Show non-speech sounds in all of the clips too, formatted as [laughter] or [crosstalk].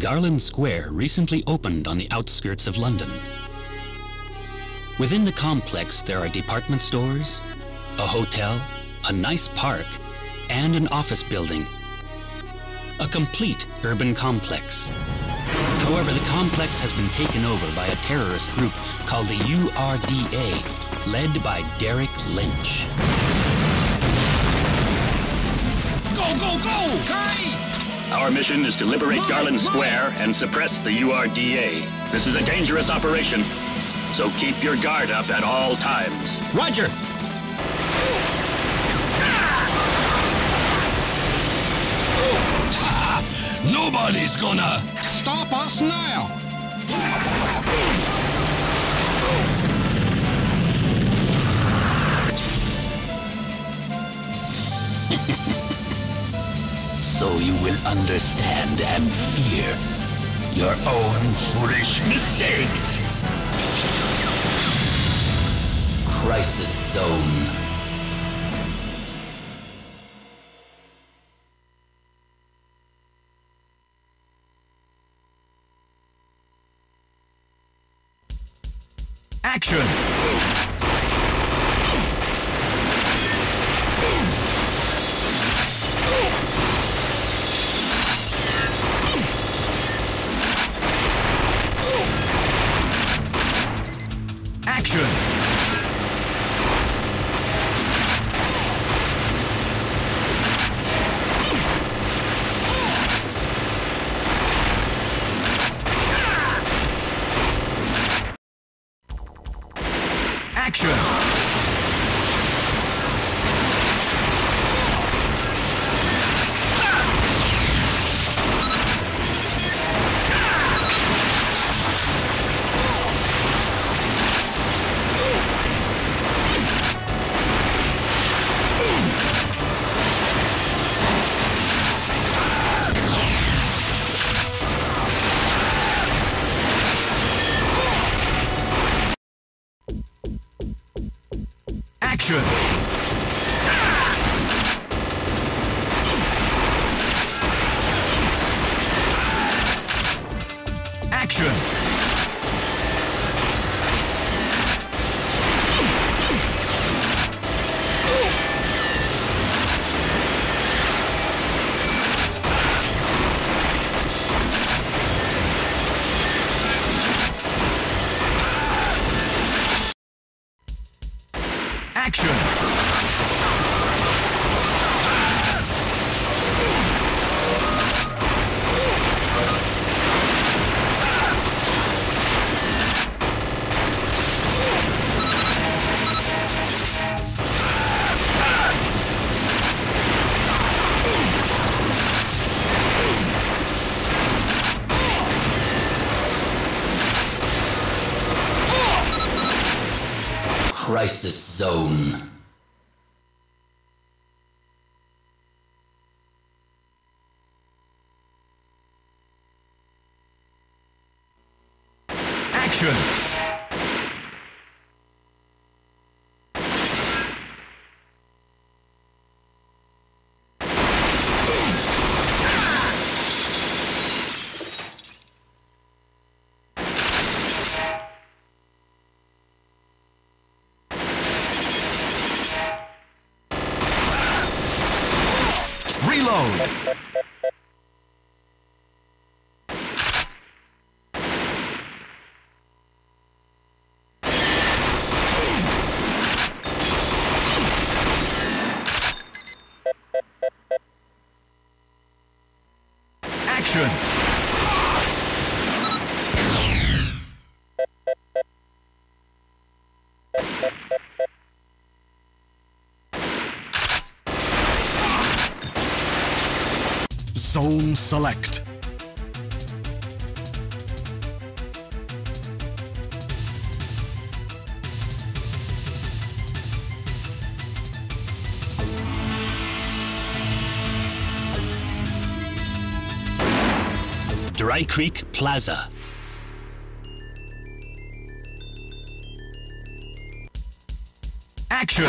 Garland Square recently opened on the outskirts of London. Within the complex, there are department stores, a hotel, a nice park, and an office building. A complete urban complex. However, the complex has been taken over by a terrorist group called the URDA, led by Derek Lynch. Go, go, go! Hurry! Our mission is to liberate Garland Square and suppress the URDA. This is a dangerous operation, so keep your guard up at all times. Roger! Nobody's gonna stop us now! [laughs] So you will understand and fear your own foolish mistakes. Crisis Zone. Action! Action! Action! Crisis Zone. Action! Action! Zone select. Drycreek Plaza. Action!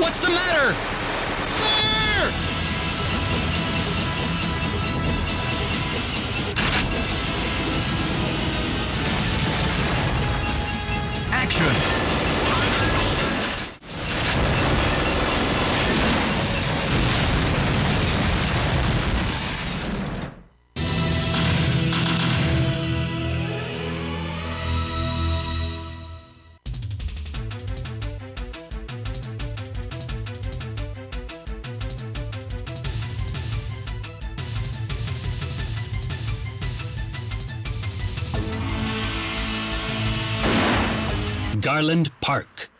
What's the matter? Garland Park.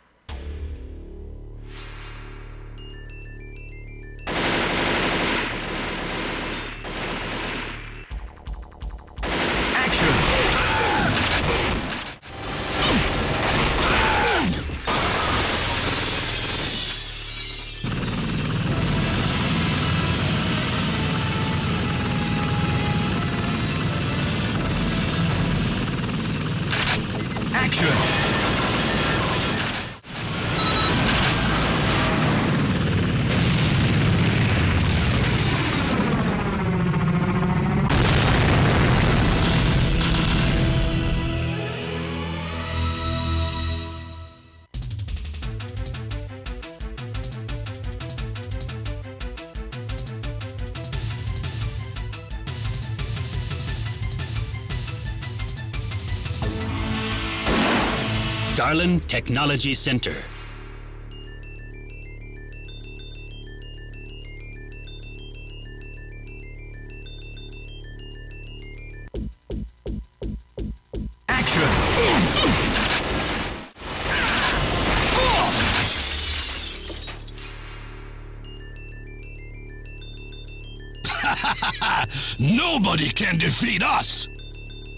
Garland Technology Center. [laughs] Nobody can defeat us!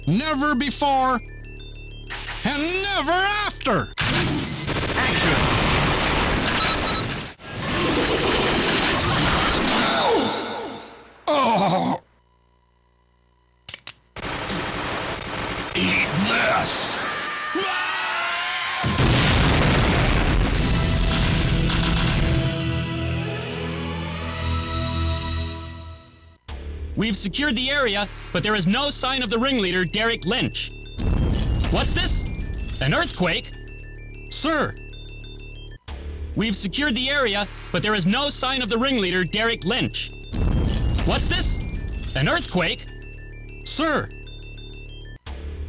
Never before, and never after! Action! Oh! Eat this! We've secured the area, but there is no sign of the ringleader, Derek Lynch. What's this? An earthquake? Sir, We've secured the area, but there is no sign of the ringleader, Derek Lynch. What's this? An earthquake? sir,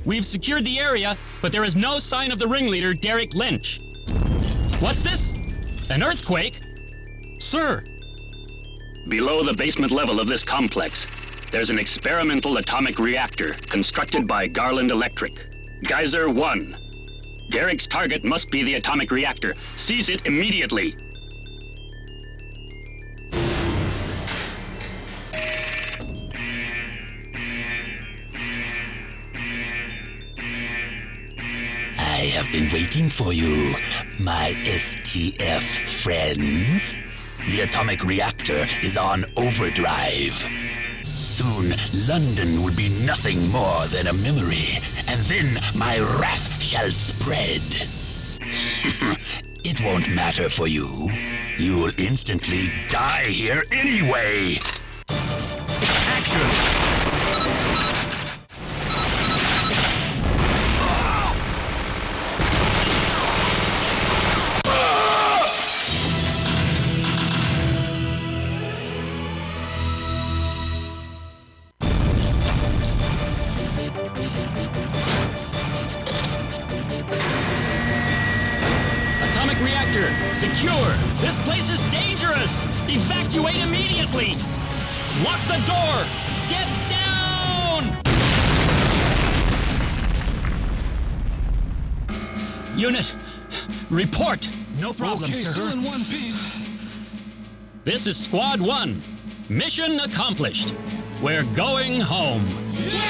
We've secured the area, but there is no sign of the ringleader, Derek Lynch. What's this? An earthquake? sir, Below the basement level of this complex, there's an experimental atomic reactor constructed by Garland Electric. Geyser 1. Derek's target must be the atomic reactor. Seize it immediately. I have been waiting for you, my STF friends. The atomic reactor is on overdrive. Soon, London will be nothing more than a memory, and then my wrath shall spread. it won't matter for you. You'll instantly die here anyway. Action! Secure! This place is dangerous! Evacuate immediately! Lock the door! Get down! Unit, report! No problem, okay, sir. still in one piece. This is Squad 1. Mission accomplished. We're going home. Yes!